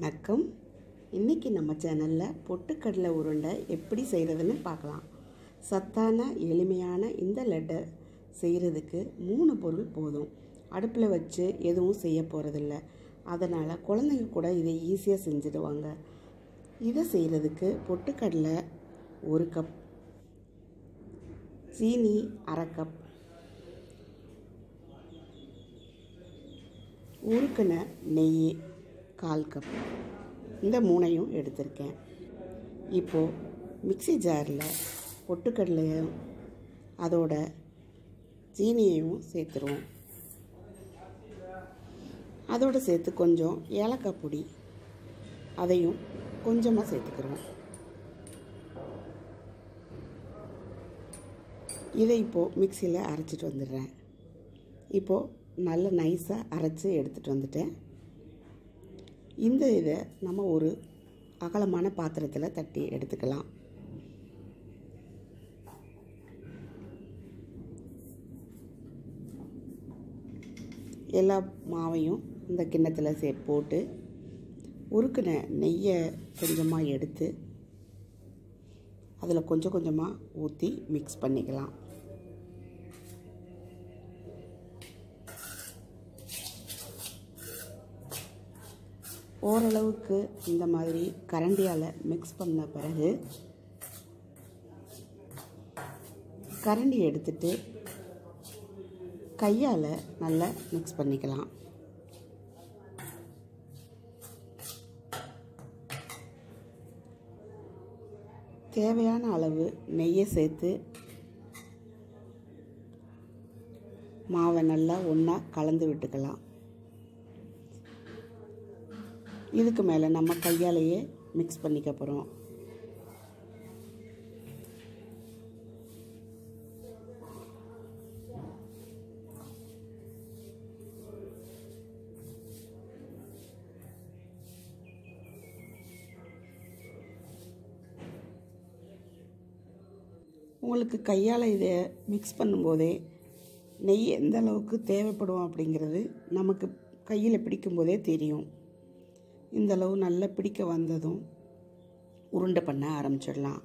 வணக்கம். இன்றைக்கி நம்ம சேனலில் பொட்டுக்கடலை உருண்டை எப்படி செய்கிறதுன்னு பார்க்கலாம். சத்தான எளிமையான இந்த லட்டை செய்கிறதுக்கு மூணு பொருள் போதும். அடுப்பில் வச்சு எதுவும் செய்ய போகிறதில்ல அதனால் குழந்தைங்க கூட இதை ஈஸியாக செஞ்சுடுவாங்க. இதை செய்கிறதுக்கு பொட்டுக்கடலை ஒரு கப் சீனி அரை கப் உருக்கின நெய் கால் கப். இந்த மூணையும் எடுத்திருக்கேன். இப்போது மிக்சி ஜாரில் பொட்டுக்கடலையும் அதோட சீனியையும் சேர்த்துருவோம். அதோடு சேர்த்து கொஞ்சம் ஏலக்காய் பொடி அதையும் கொஞ்சமாக சேர்த்துக்கிறோம் இதை இப்போது மிக்சியில் அரைச்சிட்டு வந்துடுறேன். இப்போது நல்ல நைஸாக அரைச்சி எடுத்துகிட்டு வந்துட்டேன். இந்த இதை நம்ம ஒரு அகலமான பாத்திரத்தில் தட்டி எடுத்துக்கலாம். எல்லா மாவையும் இந்த கிண்ணத்தில் சே போட்டு உருக்கின நெய்யை கொஞ்சமாக எடுத்து அதில் கொஞ்சம் கொஞ்சமாக ஊற்றி மிக்ஸ் பண்ணிக்கலாம். ஓரளவுக்கு இந்த மாதிரி கரண்டியால் மிக்ஸ் பண்ண பிறகு கரண்டி எடுத்துட்டு கையால் நல்லா மிக்ஸ் பண்ணிக்கலாம். தேவையான அளவு நெய்யை சேர்த்து மாவை நல்லா ஒன்றா கலந்து விட்டுக்கலாம். இதுக்கு மேலே நம்ம கையாலேயே மிக்ஸ் பண்ணிக்க போகிறோம் உங்களுக்கு கையால் இதை மிக்ஸ் பண்ணும்போதே நெய் எந்த அளவுக்கு தேவைப்படும் அப்படிங்கிறது நமக்கு கையில் பிடிக்கும்போதே தெரியும். இந்த அளவு நல்லா பிடிக்க வந்ததும் உருண்டை பண்ண ஆரம்பிச்சிடலாம்.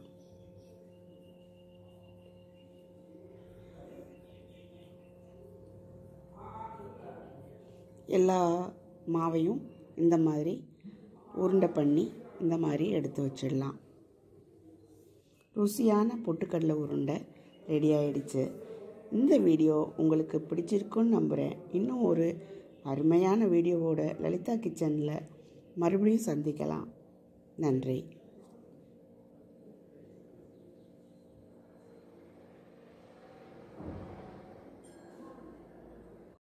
எல்லா மாவையும் இந்த மாதிரி உருண்டை பண்ணி இந்த மாதிரி எடுத்து வச்சிடலாம். ருசியான பொட்டுக்கடலை உருண்டை ரெடி ஆயிடுச்சு. இந்த வீடியோ உங்களுக்கு பிடிச்சிருக்குன்னு நம்புகிறேன் இன்னும் ஒரு அருமையான வீடியோவோட லலிதா கிச்சனில் மறுபடியும் சந்திக்கலாம். நன்றி.